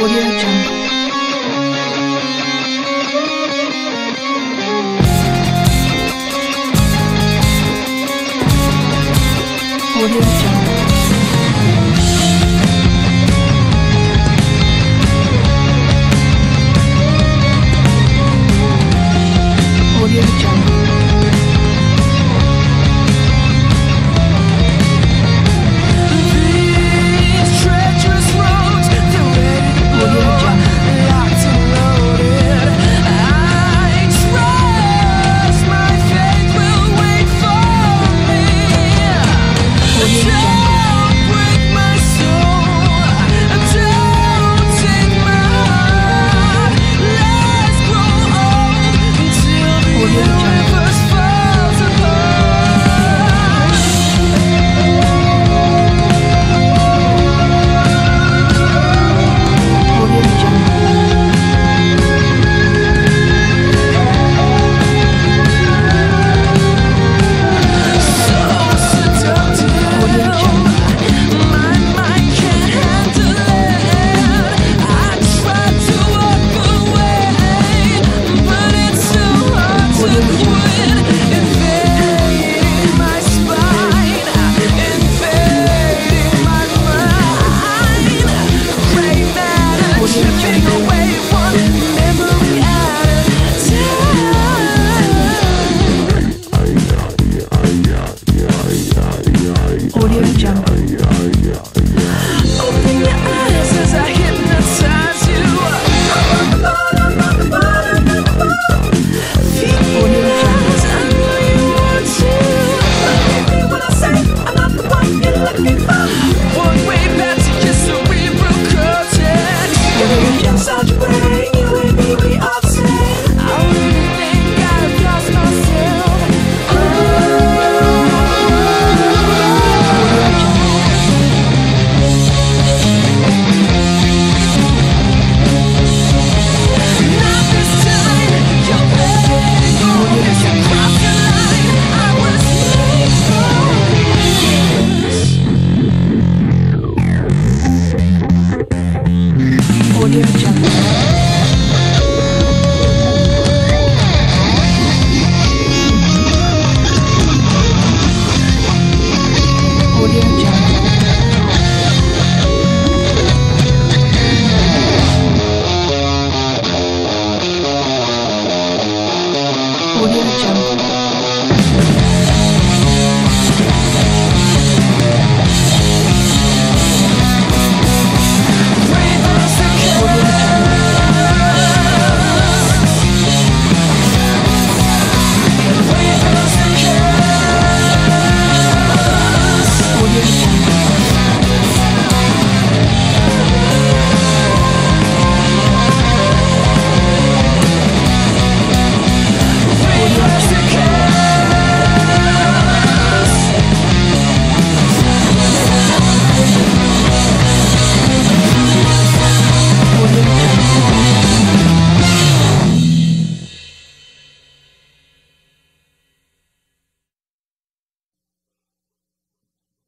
小月中。